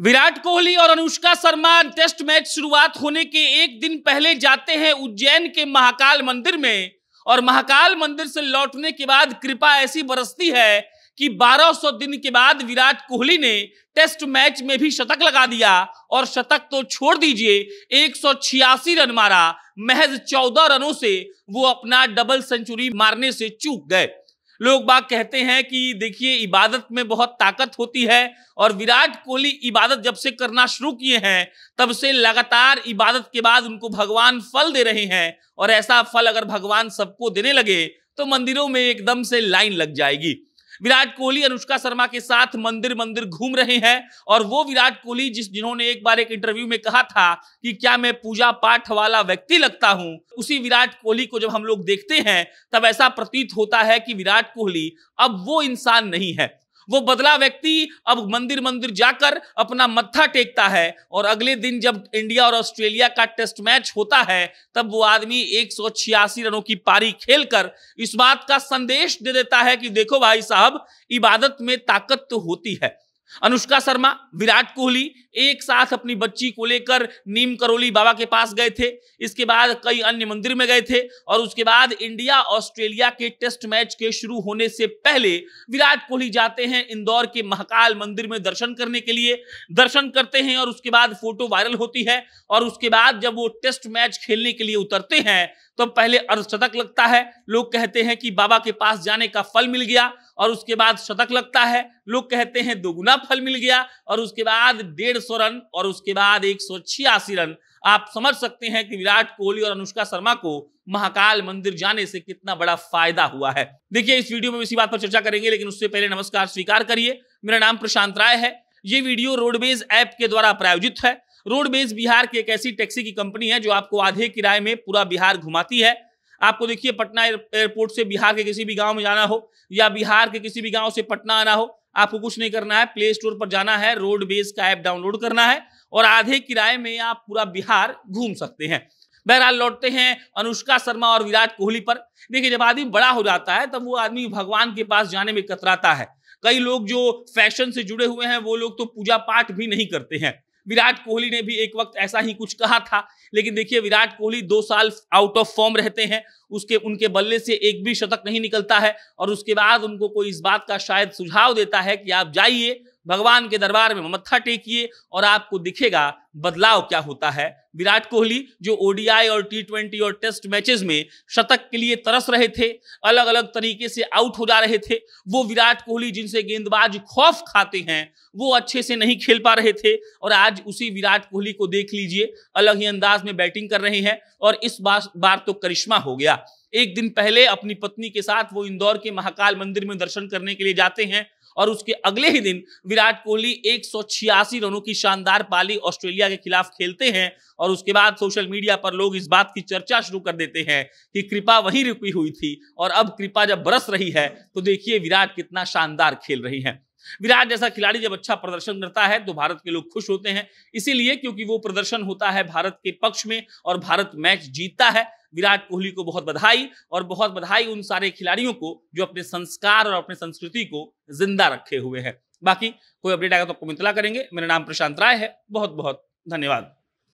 विराट कोहली और Anushka Sharma test match शुरुआत होने के एक दिन पहले जाते हैं उज्जैन के महाकाल मंदिर में। और महाकाल मंदिर से लौटने के बाद कृपा ऐसी बरसती है कि 1200 दिन के बाद विराट कोहली ने टेस्ट मैच में भी शतक लगा दिया। और शतक तो छोड़ दीजिए, एक सौ छियासी रन मारा, महज 14 रनों से वो अपना डबल सेंचुरी मारने से चूक गए। लोग बाग कहते हैं कि देखिए, इबादत में बहुत ताकत होती है और विराट कोहली इबादत जब से करना शुरू किए हैं, तब से लगातार इबादत के बाद उनको भगवान फल दे रहे हैं और ऐसा फल अगर भगवान सबको देने लगे तो मंदिरों में एकदम से लाइन लग जाएगी। विराट कोहली, अनुष्का शर्मा के साथ मंदिर मंदिर घूम रहे हैं और वो विराट कोहली जिस, जिन्होंने एक बार एक इंटरव्यू में कहा था कि क्या मैं पूजा पाठ वाला व्यक्ति लगता हूँ, उसी विराट कोहली को जब हम लोग देखते हैं, तब ऐसा प्रतीत होता है कि विराट कोहली अब वो इंसान नहीं है। वो बदला व्यक्ति अब मंदिर मंदिर जाकर अपना मत्था टेकता है और अगले दिन जब इंडिया और ऑस्ट्रेलिया का टेस्ट मैच होता है, तब वो आदमी एक सौ छियासी रनों की पारी खेलकर इस बात का संदेश दे देता है कि देखो भाई साहब, इबादत में ताकत तो होती है। अनुष्का शर्मा, विराट कोहली एक साथ अपनी बच्ची को लेकर नीम करोली बाबा के पास गए थे। इसके बाद कई अन्य मंदिर में गए थे और उसके बाद इंडिया, ऑस्ट्रेलिया के टेस्ट मैच के शुरू होने से पहले विराट कोहली जाते हैं इंदौर के महाकाल मंदिर में दर्शन करने के लिए। दर्शन करते हैं और उसके बाद फ़ोटो वायरल होती है और उसके बाद जब वो टेस्ट मैच खेलने के लिए उतरते हैं तो पहले अर्धशतक लगता है। लोग कहते हैं कि बाबा के पास जाने का फल मिल गया और उसके बाद शतक लगता है। लोग कहते हैं, दोगुना फल मिल गया। और उसके बाद डेढ़ सौ रन और उसके बाद एक सौ छियासी रन। आप समझ सकते हैं कि विराट कोहली और अनुष्का शर्मा को महाकाल मंदिर जाने से कितना बड़ा फ़ायदा हुआ है। देखिए, इस वीडियो में इसी बात पर चर्चा करेंगे, लेकिन उससे पहले नमस्कार स्वीकार करिए। मेरा नाम प्रशांत राय है। ये वीडियो रोडवेज़ ऐप के द्वारा प्रायोजित है। रोडवेज़ बिहार की एक ऐसी टैक्सी की कंपनी है जो आपको आधे किराए में पूरा बिहार घुमाती है। आपको देखिए पटना एयरपोर्ट से बिहार के किसी भी गाँव में जाना हो या बिहार के किसी भी गाँव से पटना आना हो, आपको कुछ नहीं करना है। प्ले स्टोर पर जाना है रोड बेस का ऐप डाउनलोड करना है और आधे किराए में आप पूरा बिहार घूम सकते हैं। बहरहाल लौटते हैं अनुष्का शर्मा और विराट कोहली पर। देखिए, जब आदमी बड़ा हो जाता है, तब वो आदमी भगवान के पास जाने में कतराता है। कई लोग जो फ़ैशन से जुड़े हुए हैं, वो लोग तो पूजा पाठ भी नहीं करते हैं। विराट कोहली ने भी एक वक्त ऐसा ही कुछ कहा था। लेकिन देखिए, विराट कोहली दो साल आउट ऑफ़ फॉर्म रहते हैं। उसके, उनके बल्ले से एक भी शतक नहीं निकलता है और उसके बाद उनको कोई इस बात का शायद सुझाव देता है कि आप जाइए, भगवान के दरबार में मत्था टेकिए और आपको दिखेगा बदलाव क्या होता है। विराट कोहली, जो ओडीआई और टी ट्वेंटी और टेस्ट मैचेस में शतक के लिए तरस रहे थे अलग अलग तरीके से आउट हो जा रहे थे, वो विराट कोहली जिनसे गेंदबाज खौफ खाते हैं, वो अच्छे से नहीं खेल पा रहे थे, और आज उसी विराट कोहली को देख लीजिए, अलग ही अंदाज में बैटिंग कर रहे हैं, और इस बार बार तो करिश्मा हो गया। एक दिन पहले अपनी पत्नी के साथ वो इंदौर के महाकाल मंदिर में दर्शन करने के लिए जाते हैं और उसके अगले ही दिन विराट कोहली एक सौ छियासी रनों की शानदार पाली ऑस्ट्रेलिया के खिलाफ खेलते हैं और उसके बाद सोशल मीडिया पर लोग इस बात की चर्चा शुरू कर देते हैं कि कृपा वहीं रुकी हुई थी और अब कृपा जब बरस रही है तो देखिए विराट कितना शानदार खेल रही है। विराट जैसा खिलाड़ी जब अच्छा प्रदर्शन करता है तो भारत के लोग खुश होते हैं। इसीलिए क्योंकि वो प्रदर्शन होता है भारत के पक्ष में और भारत मैच जीतता है। विराट कोहली को बहुत बधाई और बहुत बधाई उन सारे खिलाड़ियों को जो अपने संस्कार और अपने संस्कृति को ज़िंदा रखे हुए हैं। बाकी कोई अपडेट आएगा तो आपको मितला करेंगे। मेरा नाम प्रशांत राय है। बहुत बहुत धन्यवाद।